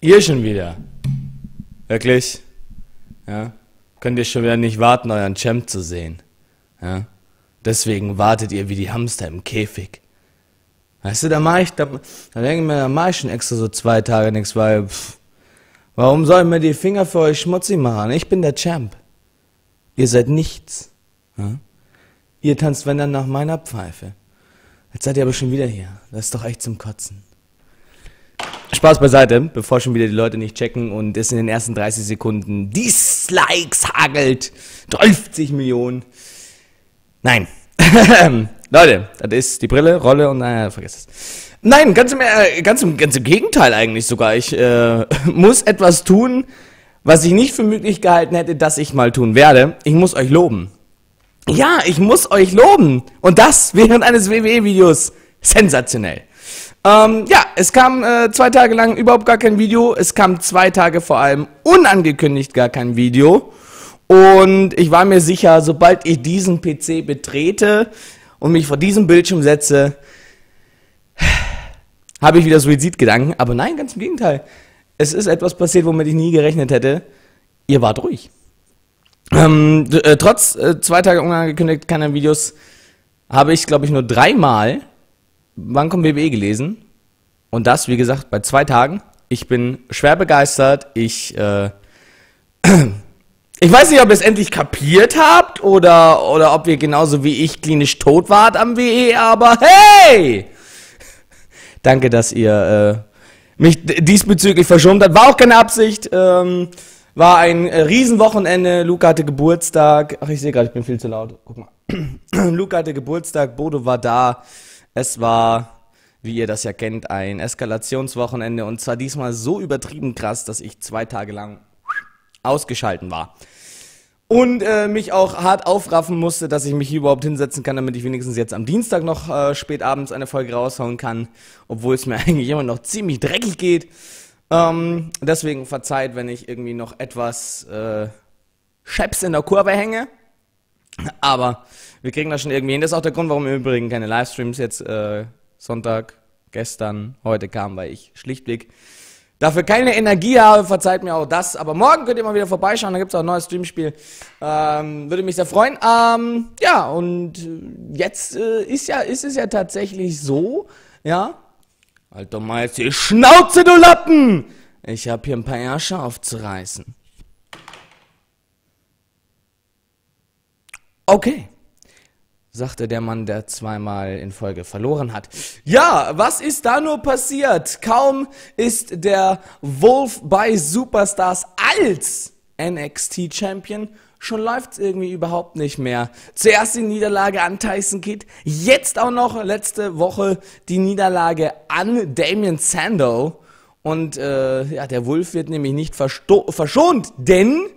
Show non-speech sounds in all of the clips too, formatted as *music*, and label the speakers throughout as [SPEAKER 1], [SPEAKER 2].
[SPEAKER 1] Ihr schon wieder. Wirklich? Ja? Könnt ihr schon wieder nicht warten, euren Champ zu sehen. Ja? Deswegen wartet ihr wie die Hamster im Käfig. Weißt du, da mach ich, da, da denke ich mir, da mach ich schon extra so zwei Tage nichts, weil, pff, warum soll ich mir die Finger für euch schmutzig machen? Ich bin der Champ. Ihr seid nichts. Ja? Ihr tanzt, wenn dann nach meiner Pfeife. Jetzt seid ihr aber schon wieder hier. Das ist doch echt zum Kotzen. Spaß beiseite, bevor schon wieder die Leute nicht checken und es in den ersten 30 Sekunden Dislikes hagelt. 30 Millionen. Nein. *laughs* Leute, das ist die Brille, Rolle und naja, vergiss es. Nein, ganz im, äh, ganz, im, ganz im Gegenteil eigentlich sogar. Ich äh, *laughs* muss etwas tun, was ich nicht für möglich gehalten hätte, dass ich mal tun werde. Ich muss euch loben. Ja, ich muss euch loben. Und das während eines WWE-Videos. Sensationell. Ähm, ja, es kam äh, zwei Tage lang überhaupt gar kein Video. Es kam zwei Tage vor allem unangekündigt gar kein Video. Und ich war mir sicher, sobald ich diesen PC betrete und mich vor diesem Bildschirm setze, habe ich wieder Suizidgedanken. Aber nein, ganz im Gegenteil. Es ist etwas passiert, womit ich nie gerechnet hätte. Ihr wart ruhig. Ähm, äh, trotz äh, zwei Tage unangekündigt keiner Videos habe ich, glaube ich, nur dreimal Kommt WWE gelesen. Und das, wie gesagt, bei zwei Tagen. Ich bin schwer begeistert. Ich, äh, *clears throat* ich weiß nicht, ob ihr es endlich kapiert habt oder, oder ob ihr genauso wie ich klinisch tot wart am WE, aber hey! *laughs* Danke, dass ihr äh, mich diesbezüglich verschont habt. War auch keine Absicht. Ähm, war ein äh, Riesenwochenende. Luca hatte Geburtstag. Ach, ich sehe gerade, ich bin viel zu laut. Guck mal. *clears throat* Luca hatte Geburtstag, Bodo war da. Es war, wie ihr das ja kennt, ein Eskalationswochenende und zwar diesmal so übertrieben krass, dass ich zwei Tage lang ausgeschalten war. Und äh, mich auch hart aufraffen musste, dass ich mich hier überhaupt hinsetzen kann, damit ich wenigstens jetzt am Dienstag noch äh, spät abends eine Folge raushauen kann, obwohl es mir *laughs* eigentlich immer noch ziemlich dreckig geht. Ähm, deswegen verzeiht, wenn ich irgendwie noch etwas äh, Scheps in der Kurve hänge. Aber wir kriegen das schon irgendwie hin. Das ist auch der Grund, warum im Übrigen keine Livestreams jetzt äh, Sonntag, gestern, heute kamen, weil ich schlichtweg dafür keine Energie habe. Verzeiht mir auch das. Aber morgen könnt ihr mal wieder vorbeischauen. Da gibt es auch ein neues Streamspiel. Ähm, würde mich sehr freuen. Ähm, ja, und jetzt äh, ist, ja, ist es ja tatsächlich so, ja, doch mal jetzt die Schnauze, du Lappen! Ich hab hier ein paar Ärsche aufzureißen. Okay, sagte der Mann, der zweimal in Folge verloren hat. Ja, was ist da nur passiert? Kaum ist der Wolf bei Superstars als NXT Champion schon läuft's irgendwie überhaupt nicht mehr. Zuerst die Niederlage an Tyson Kidd, jetzt auch noch letzte Woche die Niederlage an Damien Sandow. Und äh, ja, der Wolf wird nämlich nicht verschont, denn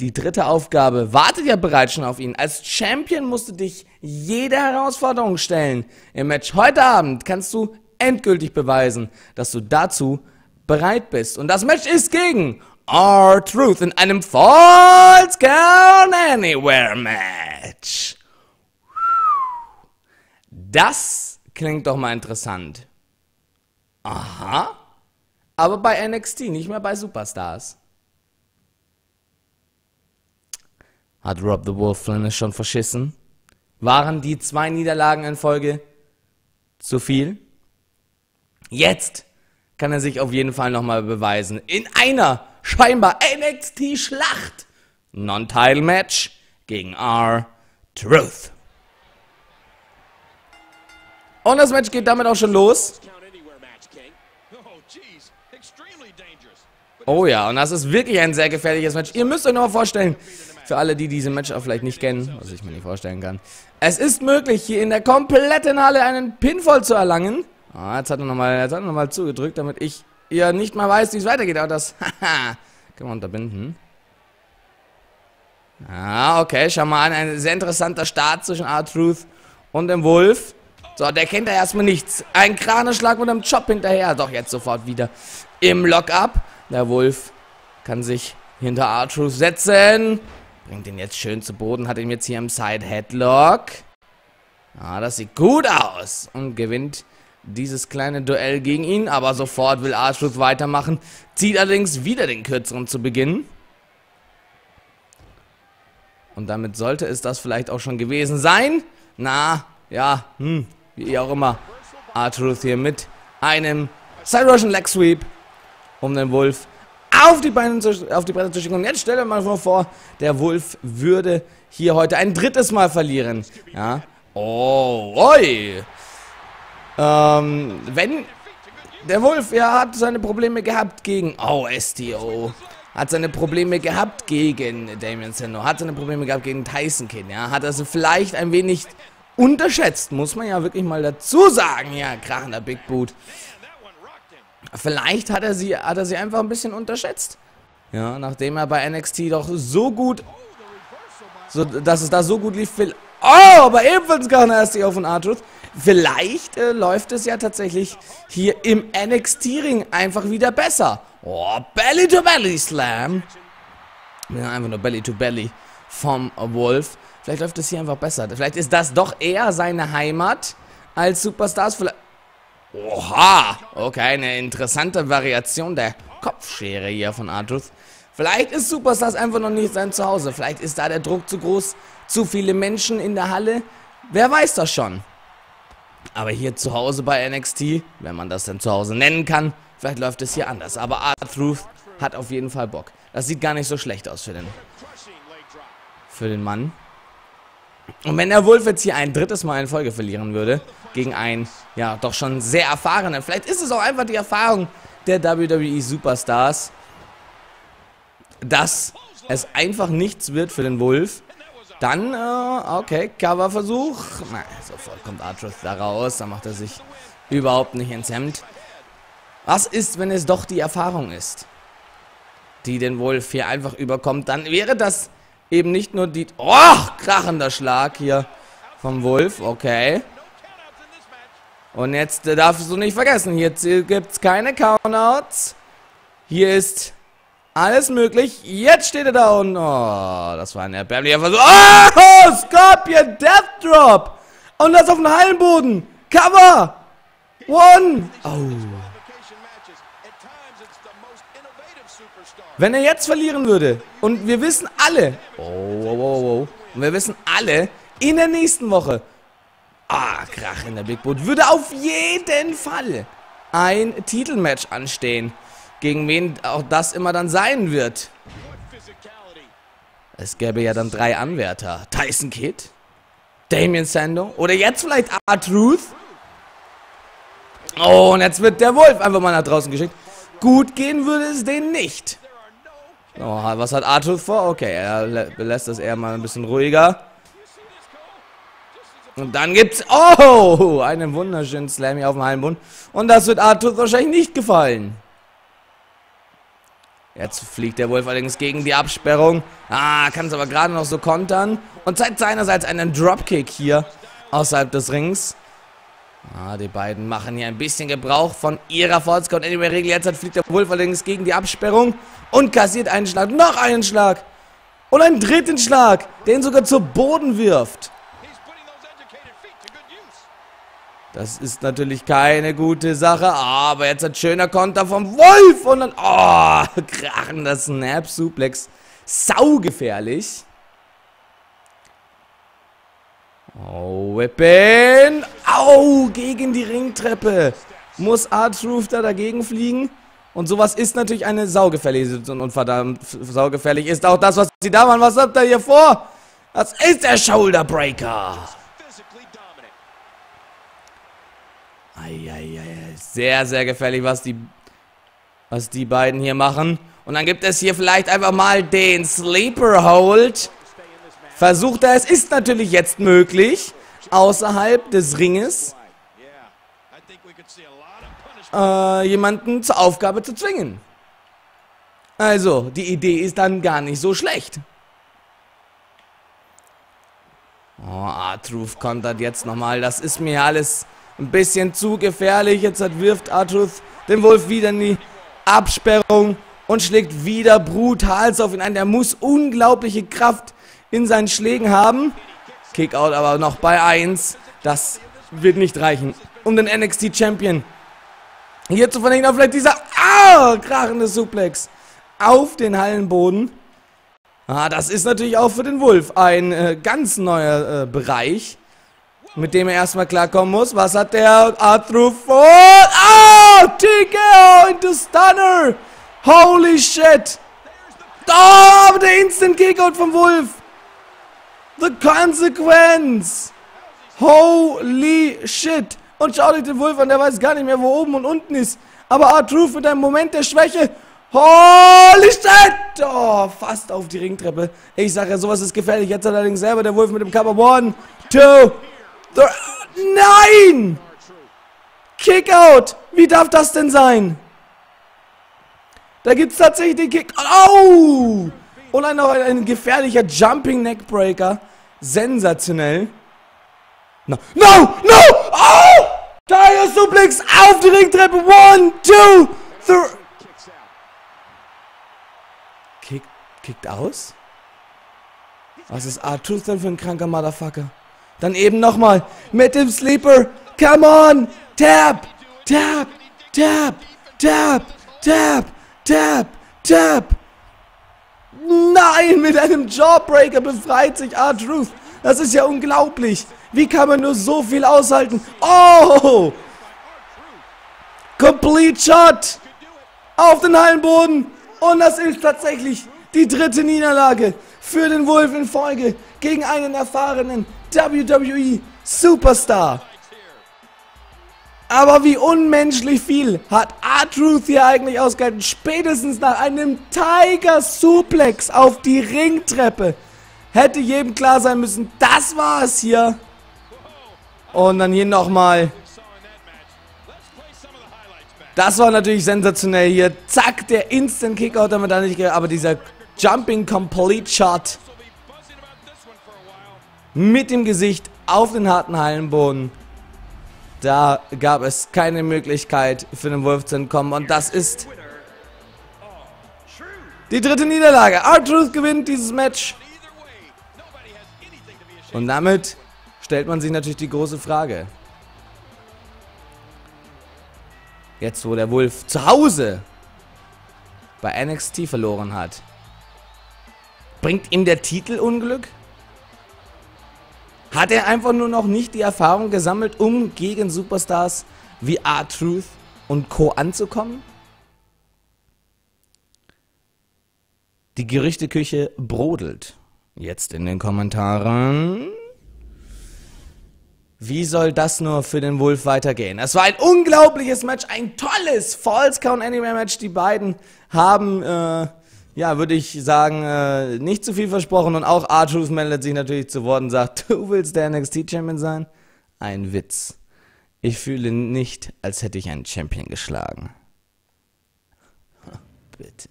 [SPEAKER 1] die dritte Aufgabe wartet ja bereits schon auf ihn. Als Champion musst du dich jede Herausforderung stellen. Im Match heute Abend kannst du endgültig beweisen, dass du dazu bereit bist. Und das Match ist gegen R-Truth in einem Falls Count Anywhere Match. Das klingt doch mal interessant. Aha. Aber bei NXT, nicht mehr bei Superstars. Hat Rob the Wolf Flynn schon verschissen? Waren die zwei Niederlagen in Folge zu viel? Jetzt kann er sich auf jeden Fall nochmal beweisen. In einer scheinbar NXT-Schlacht. Non-Title-Match gegen R-Truth. Und das Match geht damit auch schon los. Oh ja, und das ist wirklich ein sehr gefährliches Match. Ihr müsst euch nur mal vorstellen, für alle, die diese Match auch vielleicht nicht kennen, was ich mir nicht vorstellen kann. Es ist möglich, hier in der kompletten Halle einen Pinfall zu erlangen. Ah, jetzt hat er nochmal noch zugedrückt, damit ich ihr nicht mal weiß, wie es weitergeht. Aber das, haha, *laughs* können wir unterbinden. Ah, okay, schau mal an. Ein sehr interessanter Start zwischen R-Truth und dem Wolf. So, der kennt da erstmal nichts. Ein Kraneschlag mit einem Chop hinterher. Doch, jetzt sofort wieder im Lockup. Der Wolf kann sich hinter R-Truth setzen. Bringt ihn jetzt schön zu Boden. Hat ihn jetzt hier im Side Headlock. Ah, das sieht gut aus. Und gewinnt dieses kleine Duell gegen ihn, aber sofort will Arschluss weitermachen, zieht allerdings wieder den kürzeren zu Beginn. Und damit sollte es das vielleicht auch schon gewesen sein. Na, ja, hm, wie auch immer. Artruth hier mit einem Side Russian Leg Sweep, um den Wolf auf die Beine zu, auf die Beine zu schicken. Und jetzt stell dir mal vor, der Wolf würde hier heute ein drittes Mal verlieren. Ja. Oh, oi. Ähm, wenn der Wolf, ja, hat seine Probleme gehabt gegen, oh, STO. Hat seine Probleme gehabt gegen Damien Sando, hat seine Probleme gehabt gegen Tyson Kidd, ja. Hat also vielleicht ein wenig unterschätzt, muss man ja wirklich mal dazu sagen. Ja, krachender Big Boot. Vielleicht hat er sie, hat er sie einfach ein bisschen unterschätzt. Ja, nachdem er bei NXT doch so gut, so, dass es da so gut lief. Will, oh, aber ebenfalls gar nicht erst auf von Artruth. Vielleicht äh, läuft es ja tatsächlich hier im NXT-Ring einfach wieder besser. Oh, Belly-to-Belly-Slam. Ja, einfach nur Belly-to-Belly vom Wolf. Vielleicht läuft es hier einfach besser. Vielleicht ist das doch eher seine Heimat als Superstars. Vielleicht Oha! Okay, eine interessante Variation der Kopfschere hier von Artus. Vielleicht ist Superstars einfach noch nicht sein Zuhause. Vielleicht ist da der Druck zu groß. Zu viele Menschen in der Halle. Wer weiß das schon. Aber hier zu Hause bei NXT, wenn man das denn zu Hause nennen kann, vielleicht läuft es hier anders. Aber Artruth hat auf jeden Fall Bock. Das sieht gar nicht so schlecht aus für den, für den Mann. Und wenn der Wolf jetzt hier ein drittes Mal in Folge verlieren würde, gegen einen, ja, doch schon sehr erfahrenen, vielleicht ist es auch einfach die Erfahrung der WWE Superstars, dass es einfach nichts wird für den Wolf, dann, äh, okay, Coverversuch. Na, sofort kommt Artruth da raus, da macht er sich überhaupt nicht ins Hemd. Was ist, wenn es doch die Erfahrung ist, die den Wolf hier einfach überkommt? Dann wäre das eben nicht nur die... Oh, krachender Schlag hier vom Wolf. Okay. Und jetzt äh, darfst du nicht vergessen, hier gibt es keine Countouts. Hier ist alles möglich. Jetzt steht er da und... Oh, das war ein erbärmlicher Versuch. Oh, Scorpion Death Drop. Und das auf dem Hallenboden. Cover. One. Oh. Wenn er jetzt verlieren würde, und wir wissen alle, oh, oh, oh, oh, und wir wissen alle, in der nächsten Woche, ah, Krach in der Big Boot, würde auf jeden Fall ein Titelmatch anstehen. Gegen wen auch das immer dann sein wird. Es gäbe ja dann drei Anwärter. Tyson Kidd, Damien Sando oder jetzt vielleicht R-Truth. Oh, und jetzt wird der Wolf einfach mal nach draußen geschickt. Gut gehen würde es denen nicht. Oh, was hat Arthur vor? Okay, er lässt das eher mal ein bisschen ruhiger. Und dann gibt's... Oh! Einen wunderschönen Slam hier auf dem Hallenbund. Und das wird Arthur wahrscheinlich nicht gefallen. Jetzt fliegt der Wolf allerdings gegen die Absperrung. Ah, kann es aber gerade noch so kontern. Und zeigt seinerseits einen Dropkick hier außerhalb des Rings. Ah, die beiden machen hier ein bisschen Gebrauch von ihrer Force Anyway Regel. Jetzt fliegt der Wolf allerdings gegen die Absperrung und kassiert einen Schlag. Noch einen Schlag. Und einen dritten Schlag, den sogar zu Boden wirft. Das ist natürlich keine gute Sache, aber jetzt ein schöner Konter vom Wolf und dann, oh, *laughs* krachender Snap-Suplex. Saugefährlich. Oh, Weapon. Au, gegen die Ringtreppe. Muss R-Truth da dagegen fliegen? Und sowas ist natürlich eine saugefährliche Situation und verdammt saugefährlich ist auch das, was sie da machen. Was habt ihr hier vor? Das ist der Shoulder Breaker. Eieiei. Sehr, sehr gefährlich, was die, was die beiden hier machen. Und dann gibt es hier vielleicht einfach mal den Sleeper Hold. Versucht er, es ist natürlich jetzt möglich, außerhalb des Ringes äh, jemanden zur Aufgabe zu zwingen. Also, die Idee ist dann gar nicht so schlecht. Oh, Artruth kontert jetzt nochmal. Das ist mir alles ein bisschen zu gefährlich. Jetzt wirft Artruth den Wolf wieder in die Absperrung und schlägt wieder brutal auf ihn ein. Der muss unglaubliche Kraft in seinen Schlägen haben. Kickout aber noch bei 1. Das wird nicht reichen. um den NXT Champion hier zu vernichten. Vielleicht dieser ah, krachende Suplex auf den Hallenboden. Ah, das ist natürlich auch für den Wolf ein äh, ganz neuer äh, Bereich, mit dem er erstmal klarkommen muss. Was hat der Arthur vor? Ah, TKO into Stunner. Holy shit. Oh, der Instant Kickout vom Wolf. The Consequence. Holy shit. Und schau dir den Wolf an, der weiß gar nicht mehr, wo oben und unten ist. Aber R-Truth mit einem Moment der Schwäche. Holy shit! Oh, fast auf die Ringtreppe. Ich sage ja, sowas ist gefährlich. Jetzt allerdings selber der Wolf mit dem Cover. One, two, three. Nein! Kickout! Wie darf das denn sein? Da gibt es tatsächlich den Kick. Au! Und ein, noch ein, ein gefährlicher Jumping Neckbreaker. Sensationell. No, no, no! Oh! Tiger Suplex auf die Ringtreppe. One, two, three. Kick, kickt aus? Was ist R-Truth denn für ein kranker Motherfucker? Dann eben nochmal mit dem Sleeper. Come on! Tap! Tap! Tap! Tap! Tap! Tap! Tap! Nein, mit einem Jawbreaker befreit sich R-Truth. Das ist ja unglaublich. Wie kann man nur so viel aushalten? Oh! Complete Shot! Auf den Hallenboden! Und das ist tatsächlich die dritte Niederlage für den Wolf in Folge gegen einen erfahrenen WWE Superstar. Aber wie unmenschlich viel hat R-Truth hier eigentlich ausgehalten? Spätestens nach einem Tiger Suplex auf die Ringtreppe hätte jedem klar sein müssen, das war es hier. Und dann hier nochmal. Das war natürlich sensationell hier. Zack, der Instant Kickout damit da nicht aber dieser Jumping Complete Shot mit dem Gesicht auf den harten Hallenboden. Da gab es keine Möglichkeit für den Wolf zu entkommen und das ist die dritte Niederlage. R-Truth gewinnt dieses Match. Und damit stellt man sich natürlich die große Frage. Jetzt, wo der Wolf zu Hause bei NXT verloren hat, bringt ihm der Titel Unglück? Hat er einfach nur noch nicht die Erfahrung gesammelt, um gegen Superstars wie R-Truth und Co. anzukommen? Die Gerüchteküche brodelt. Jetzt in den Kommentaren. Wie soll das nur für den Wolf weitergehen? Es war ein unglaubliches Match, ein tolles Falls Count Anywhere Match. Die beiden haben, äh, ja, würde ich sagen, äh, nicht zu viel versprochen. Und auch R-Truth meldet sich natürlich zu Wort und sagt, *laughs* du willst der NXT Champion sein? Ein Witz. Ich fühle nicht, als hätte ich einen Champion geschlagen. *laughs* Bitte.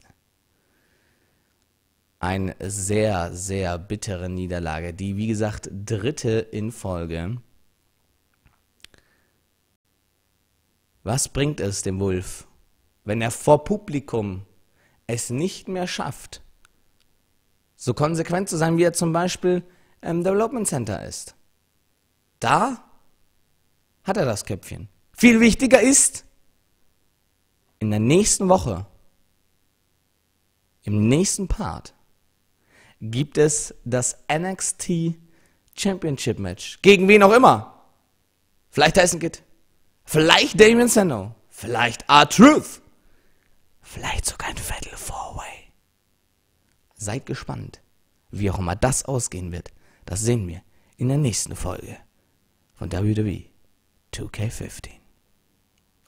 [SPEAKER 1] Eine sehr, sehr bittere Niederlage. Die, wie gesagt, dritte in Folge. Was bringt es dem Wolf, wenn er vor Publikum es nicht mehr schafft, so konsequent zu sein, wie er zum Beispiel im Development Center ist? Da hat er das Köpfchen. Viel wichtiger ist, in der nächsten Woche, im nächsten Part, gibt es das NXT Championship Match. Gegen wen auch immer. Vielleicht Tyson Kidd. Vielleicht Damien Sandow. Vielleicht R-Truth. Vielleicht sogar ein Fatal Four-Way. Seid gespannt, wie auch immer das ausgehen wird. Das sehen wir in der nächsten Folge von WWE 2K15.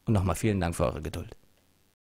[SPEAKER 1] Und nochmal vielen Dank für eure Geduld.